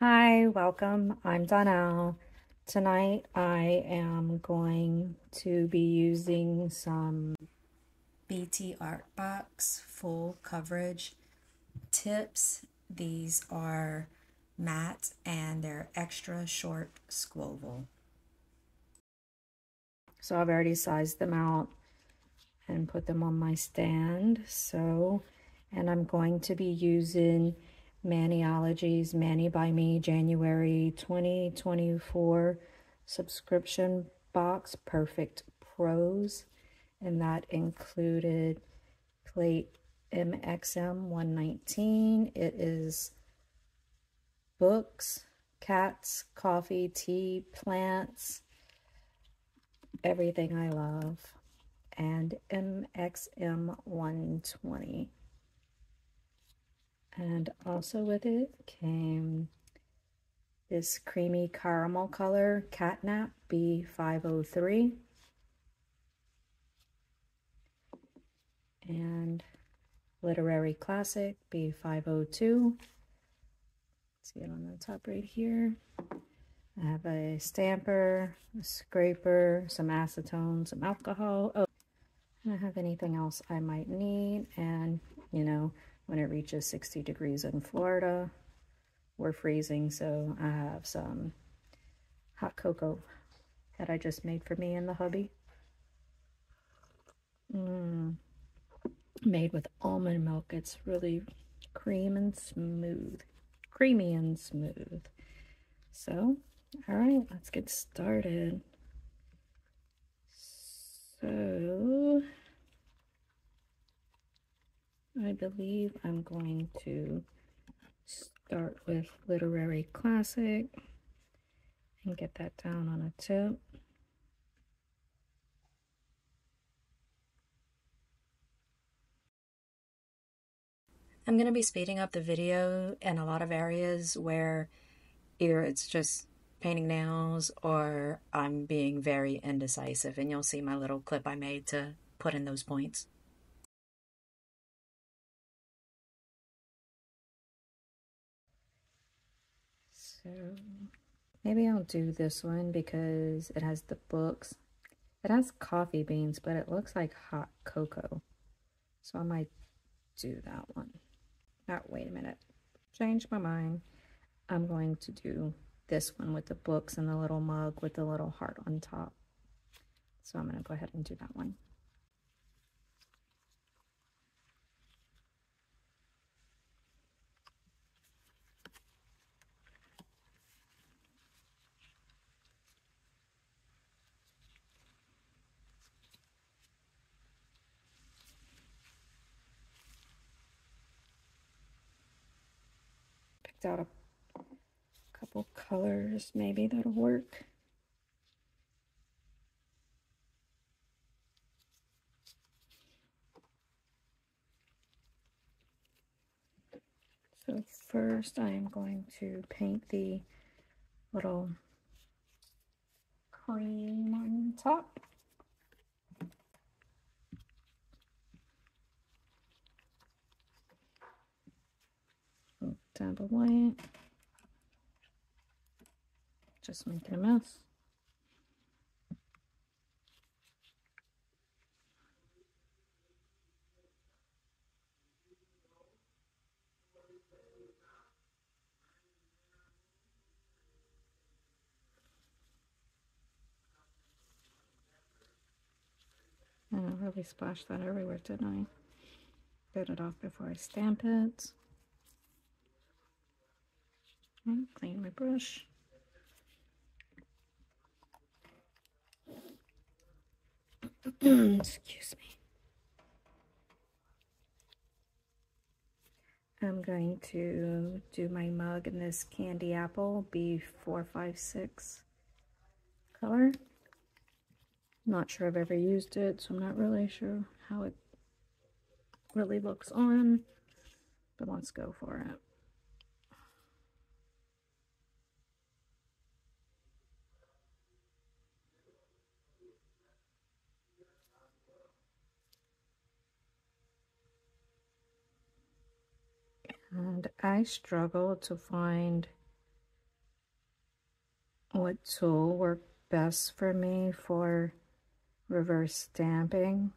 Hi, welcome. I'm Donelle. Tonight I am going to be using some BT Art Box full coverage tips. These are matte and they're extra short squoval. So I've already sized them out and put them on my stand. So, and I'm going to be using Maniology's Mani by Me January 2024 subscription box, Purrfect Prose. And that included plate MXM 119. It is books, cats, coffee, tea, plants, everything I love. And MXM 120. And also with it came this creamy caramel color Catnap B503. And Literary Classic B502. See it on the top right here. I have a stamper, a scraper, some acetone, some alcohol. Oh, I don't have anything else I might need. And, you know, when it reaches 60 degrees in Florida. We're freezing, so I have some hot cocoa that I just made for me and the hubby. Mm. Made with almond milk. It's really cream and smooth. Creamy and smooth. So, all right, let's get started. So, I believe I'm going to start with Literary Classic and get that down on a tip. I'm going to be speeding up the video in a lot of areas where either it's just painting nails or I'm being very indecisive and you'll see my little clip I made to put in those points. So maybe I'll do this one because it has the books. It has coffee beans, but it looks like hot cocoa. So I might do that one. Now, wait a minute. Change my mind. I'm going to do this one with the books and the little mug with the little heart on top. So I'm going to go ahead and do that one. Out a couple colors maybe that'll work. So first I am going to paint the little cream on top. Double white. Just making a mess. I really splashed that everywhere, didn't I? Get it off before I stamp it. And clean my brush. Excuse me. I'm going to do my mug in this candy apple B456 color. Not sure I've ever used it, so I'm not really sure how it really looks on, but let's go for it. And I struggle to find what tool worked best for me for reverse stamping.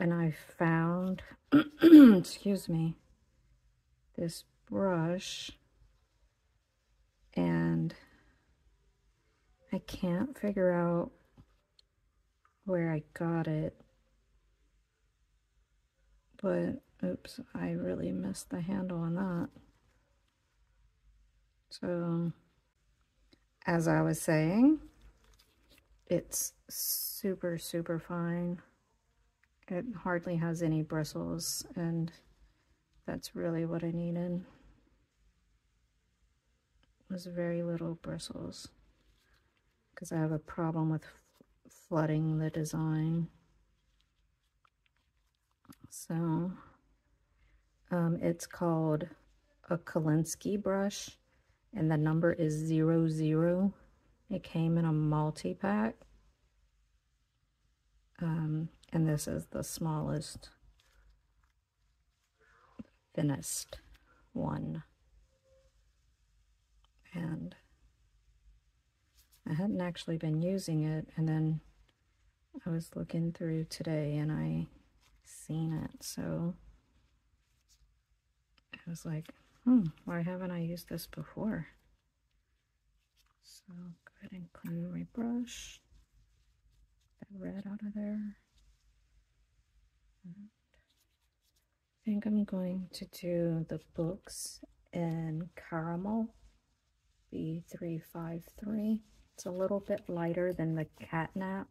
And I found, excuse me, this brush and I can't figure out where I got it. But, oops, I really missed the handle on that. So, as I was saying, it's super, super fine. It hardly has any bristles, and that's really what I needed. Was very little bristles because I have a problem with flooding the design. So um, it's called a Kolinsky brush and the number is zero zero. It came in a multi-pack. Um, and this is the smallest, thinnest one. And I hadn't actually been using it, and then I was looking through today and I seen it, so I was like, hmm, why haven't I used this before? So go ahead and clean my brush, that red out of there. And I think I'm going to do the books in caramel B353. It's a little bit lighter than the catnap.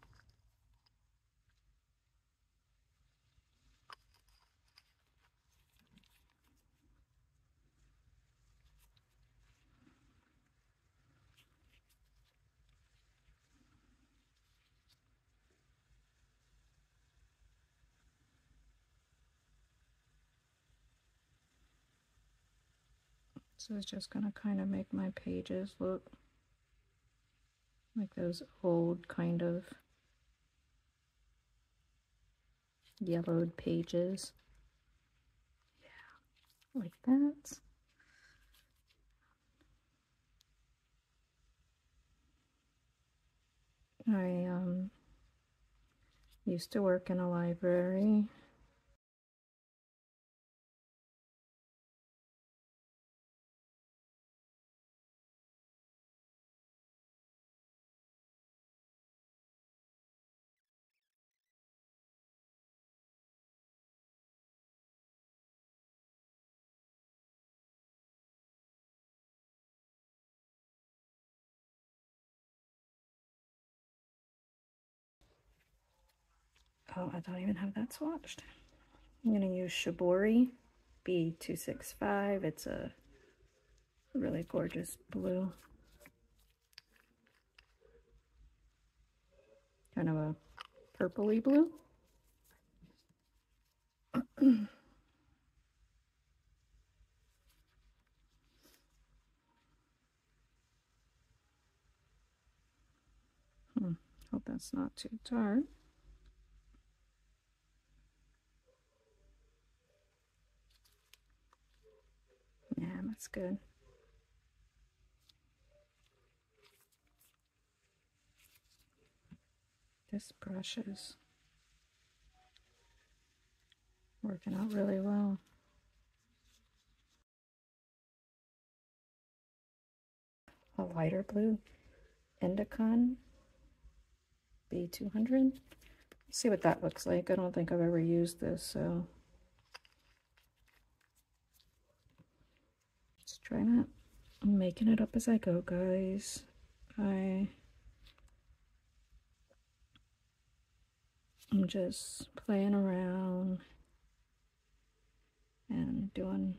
It's just going to kind of make my pages look like those old kind of yellowed pages. Yeah, like that. I um used to work in a library Oh, I don't even have that swatched. I'm going to use Shibori B265. It's a really gorgeous blue. Kind of a purpley blue. hmm, hope that's not too dark. Yeah, that's good. This brush is working out really well. A lighter blue Indikon B200. See what that looks like. I don't think I've ever used this, so trying to I'm making it up as I go, guys. I I'm just playing around and doing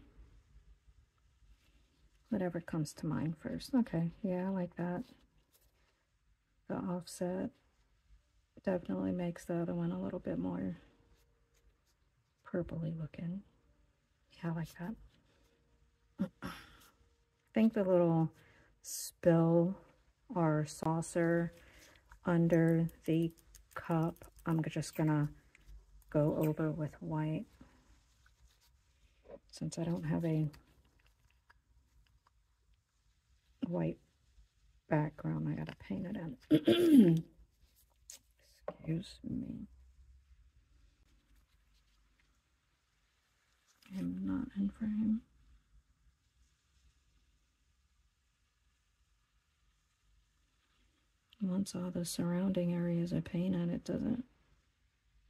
whatever comes to mind first. Okay, yeah, I like that. The offset definitely makes the other one a little bit more purpley looking. Yeah, I like that. Think the little spill or saucer under the cup, I'm just gonna go over with white since I don't have a white background I gotta paint it in. Excuse me. I'm not in frame. Once all the surrounding areas are painted, it doesn't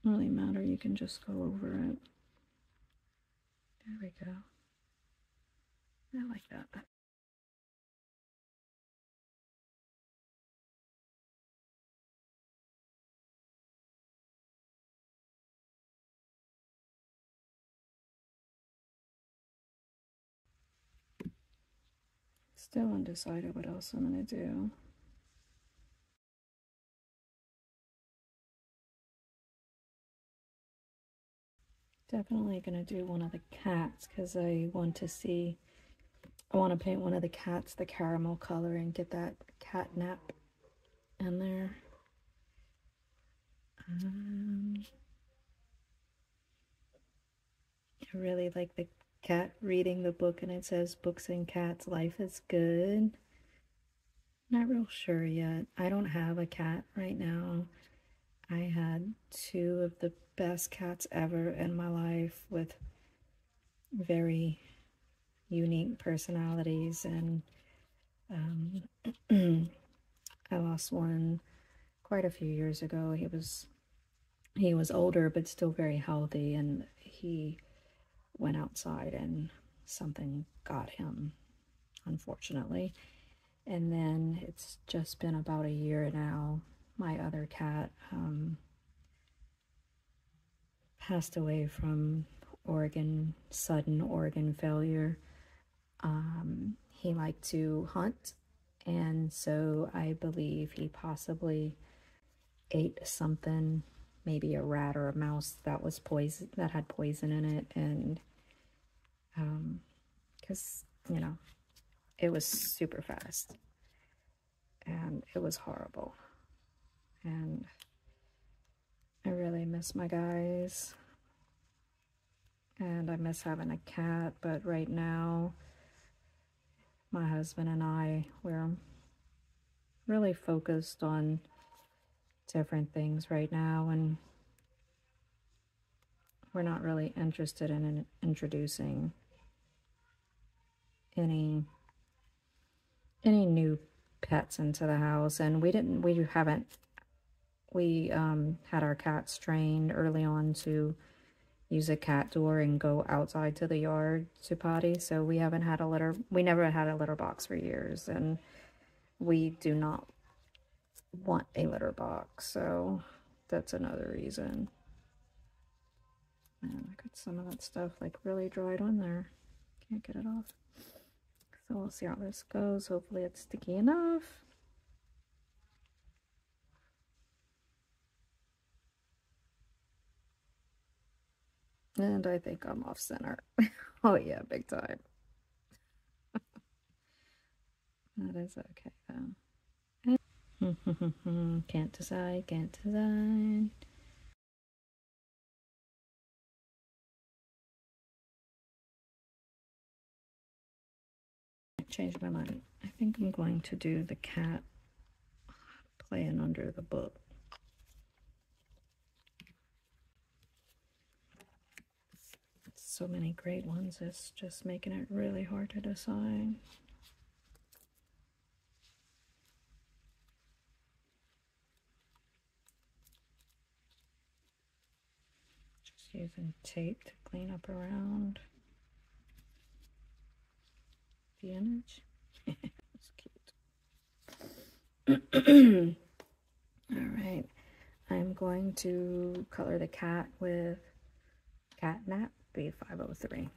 really matter. You can just go over it. There we go. I like that. Still undecided what else I'm going to do. Definitely going to do one of the cats because I want to see, I want to paint one of the cats the caramel color and get that cat nap in there. Um, I really like the cat reading the book and it says books and cats life is good. Not real sure yet. I don't have a cat right now. I had two of the best cats ever in my life with very unique personalities and um, i lost one quite a few years ago he was he was older but still very healthy and he went outside and something got him, unfortunately. And then it's just been about a year now. My other cat um, passed away from organ, sudden organ failure. Um, he liked to hunt, and so I believe he possibly ate something maybe a rat or a mouse that was poison that had poison in it and um because you know it was super fast and it was horrible and I really miss my guys. And I miss having a cat but right now my husband and I we're really focused on different things right now and we're not really interested in introducing any any new pets into the house and we didn't we haven't we um, had our cats trained early on to use a cat door and go outside to the yard to potty so we haven't had a litter we never had a litter box for years and we do not want a litter box, so that's another reason. And I got some of that stuff like really dried on there. Can't get it off. So we'll see how this goes. Hopefully it's sticky enough. And I think I'm off center. oh yeah, big time. that is okay though. can't decide, can't decide. Change my mind. I think I'm going to do the cat playing under the book. So many great ones, it's just making it really hard to decide. Just using tape to clean up around the image. That's cute. All right, I'm going to color the cat with Catnap B503.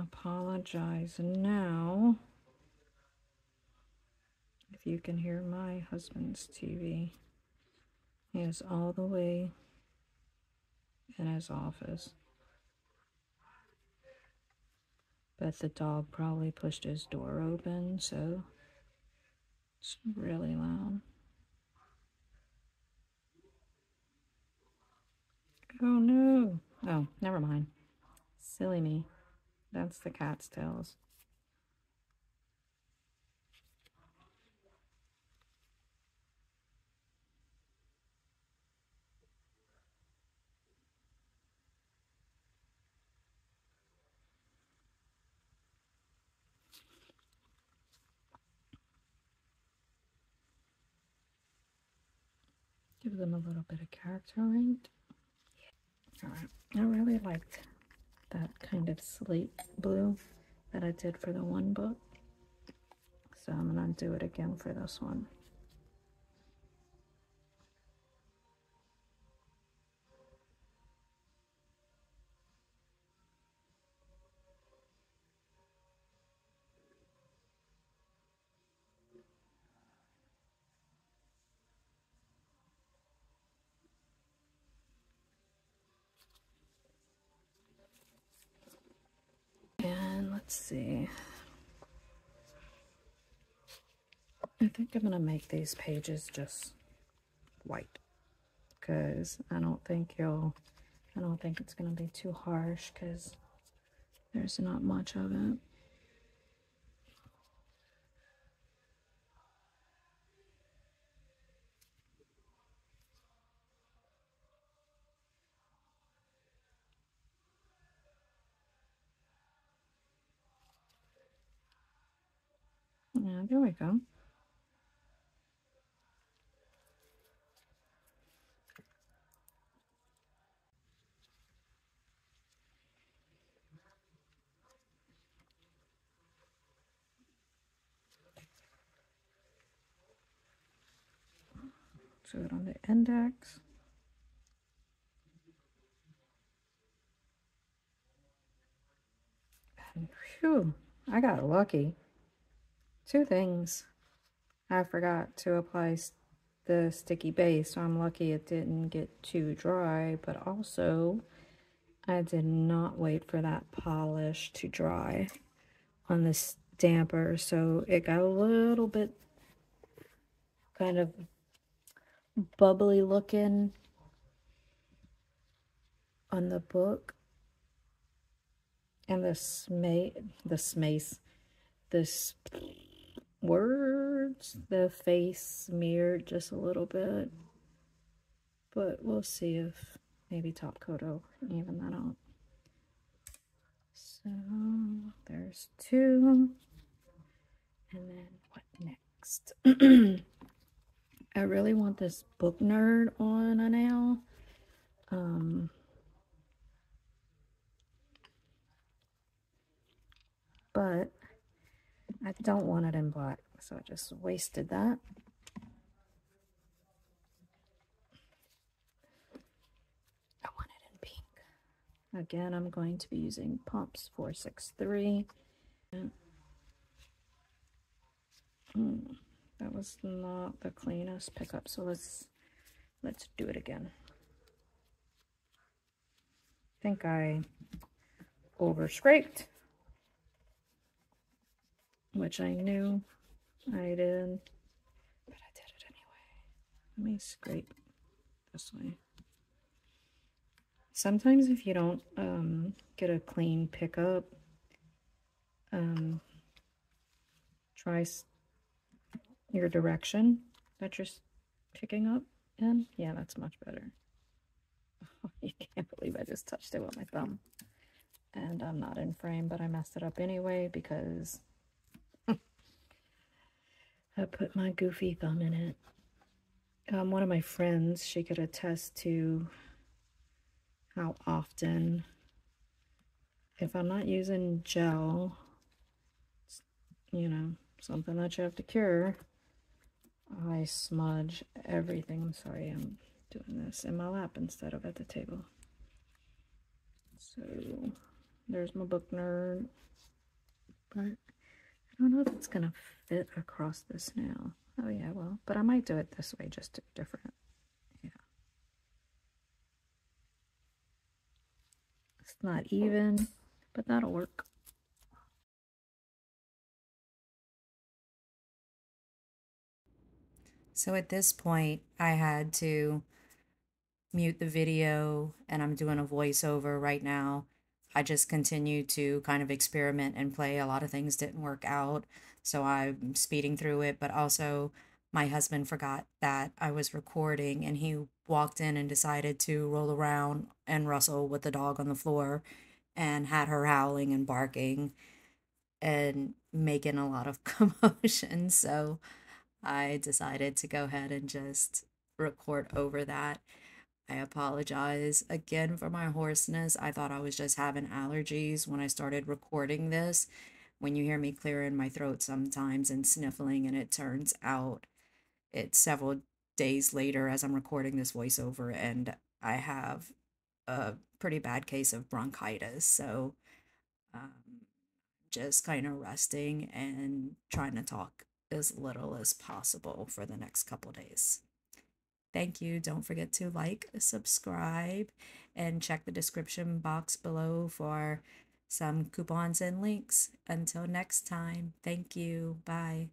Apologize now if you can hear my husband's TV. He is all the way in his office. But the dog probably pushed his door open, so it's really loud. Oh no. Oh, never mind. Silly me. That's the cat's tails. Give them a little bit of character, right? Alright, I really liked that kind of slate blue that I did for the one book. So I'm going to do it again for this one. And let's see. I think I'm going to make these pages just white because I don't think you'll, I don't think it's going to be too harsh because there's not much of it. Yeah, there we go. It on the index. And phew, I got lucky. Two things. I forgot to apply the sticky base, so I'm lucky it didn't get too dry, but also I did not wait for that polish to dry on the damper, so it got a little bit kind of bubbly looking on the book and the smay the smace this words the face smeared just a little bit but we'll see if maybe top coat will even that out so there's two and then what next I really want this book nerd on a nail. Um, but I don't want it in black, so I just wasted that. I want it in pink. Again, I'm going to be using Pumps 463. Mm. That was not the cleanest pickup, so let's let's do it again. I think I over scraped, which I knew I did, but I did it anyway. Let me scrape this way. Sometimes if you don't um, get a clean pickup, um, try your direction that you're picking up in. Yeah, that's much better. You can't believe I just touched it with my thumb. And I'm not in frame, but I messed it up anyway because I put my goofy thumb in it. Um, one of my friends, she could attest to how often, if I'm not using gel, you know, something that you have to cure, I smudge everything. I'm sorry, I'm doing this in my lap instead of at the table. So There's my book nerd. But I don't know if it's going to fit across this now. Oh yeah, well, but I might do it this way just to be different. Yeah. It's not even, but that'll work. So at this point, I had to mute the video and I'm doing a voiceover right now. I just continued to kind of experiment and play. A lot of things didn't work out, so I'm speeding through it, but also my husband forgot that I was recording and he walked in and decided to roll around and rustle with the dog on the floor and had her howling and barking and making a lot of commotion. So I decided to go ahead and just record over that. I apologize again for my hoarseness. I thought I was just having allergies when I started recording this. When you hear me clearing my throat sometimes and sniffling, and it turns out it's several days later as I'm recording this voiceover, and I have a pretty bad case of bronchitis. So, um, just kind of resting and trying to talk as little as possible for the next couple days. Thank you. Don't forget to like, subscribe, and check the description box below for some coupons and links. Until next time, thank you. Bye.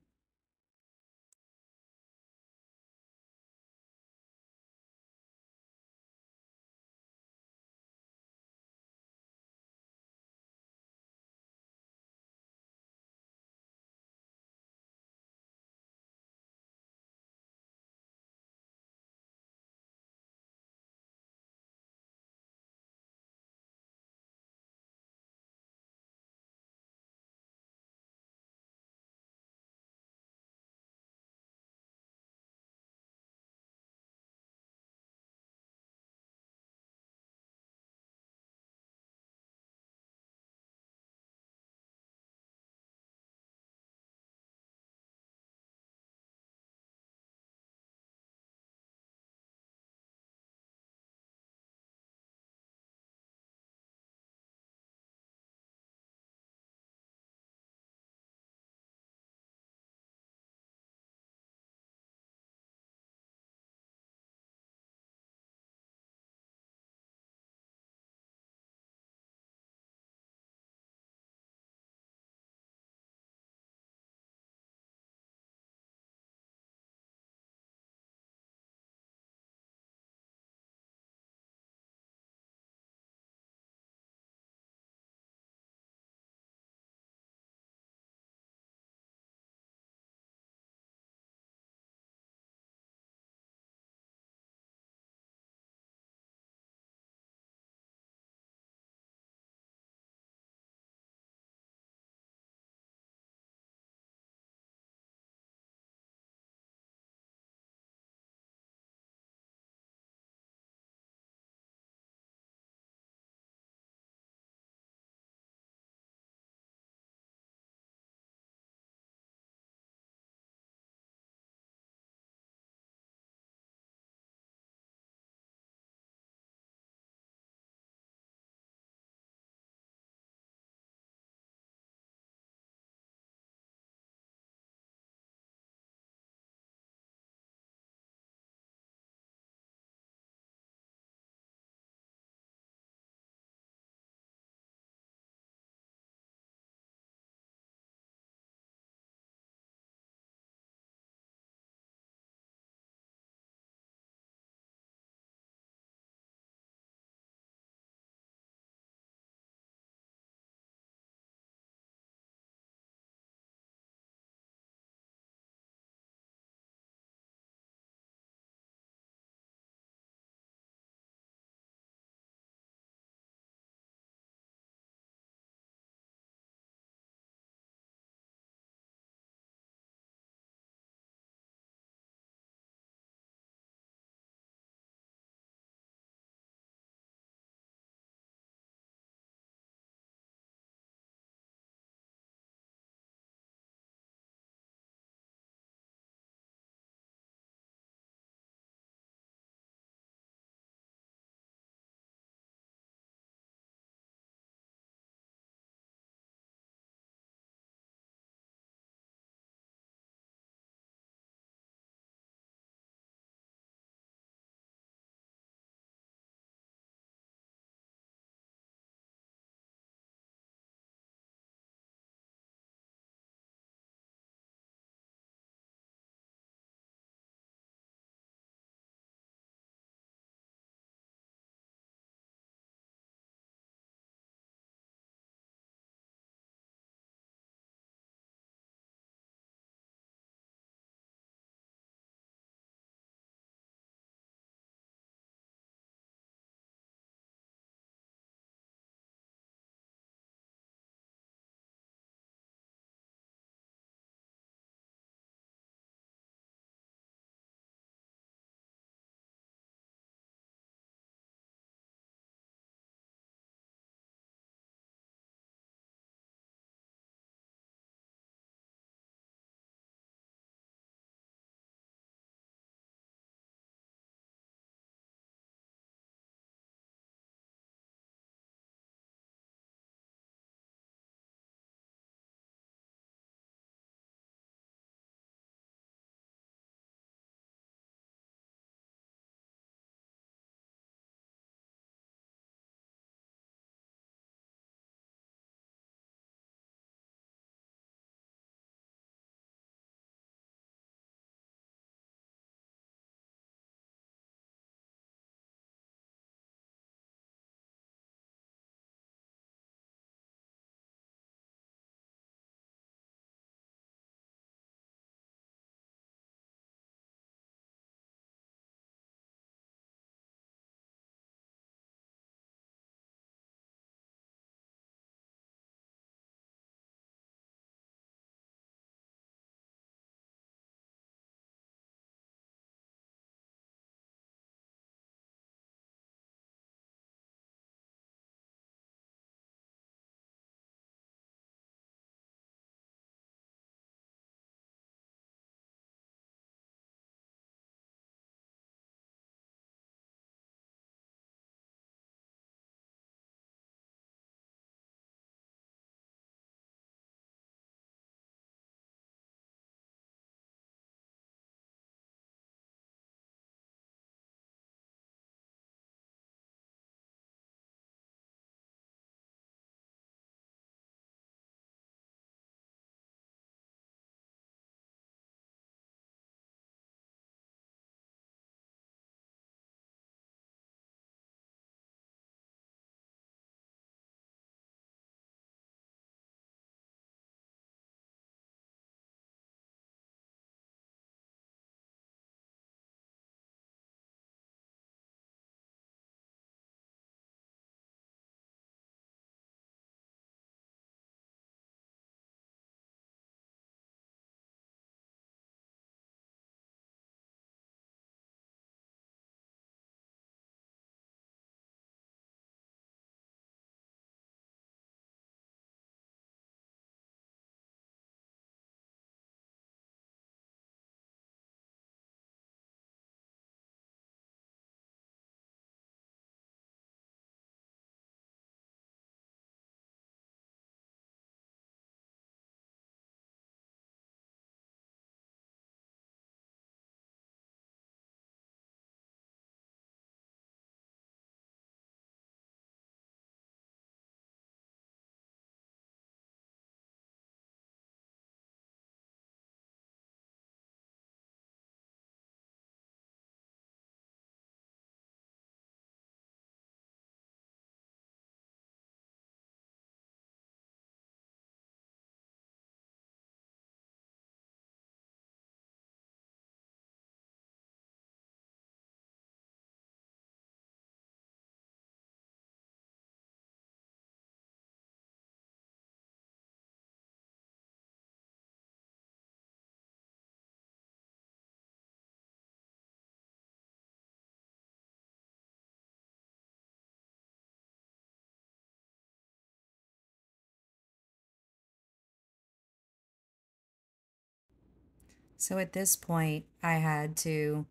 So at this point, I had to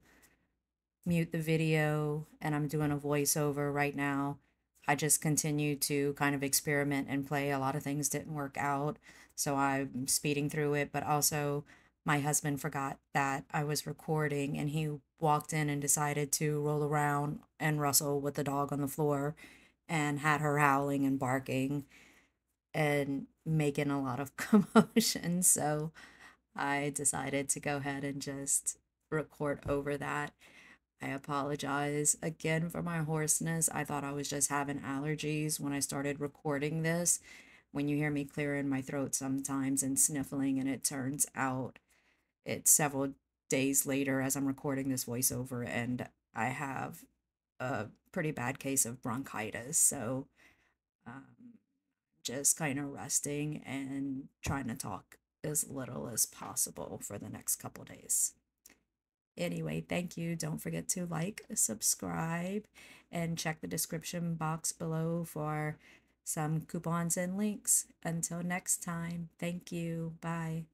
mute the video and I'm doing a voiceover right now. I just continued to kind of experiment and play. A lot of things didn't work out. So I'm speeding through it, but also my husband forgot that I was recording and he walked in and decided to roll around and wrestle with the dog on the floor and had her howling and barking and making a lot of commotion. So I decided to go ahead and just record over that. I apologize again for my hoarseness. I thought I was just having allergies when I started recording this. When you hear me clearing my throat sometimes and sniffling, and it turns out it's several days later as I'm recording this voiceover, and I have a pretty bad case of bronchitis. So, um, just kind of resting and trying to talk as little as possible for the next couple days. Anyway, thank you. Don't forget to like, subscribe, and check the description box below for some coupons and links. Until next time, thank you. Bye.